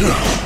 Huh.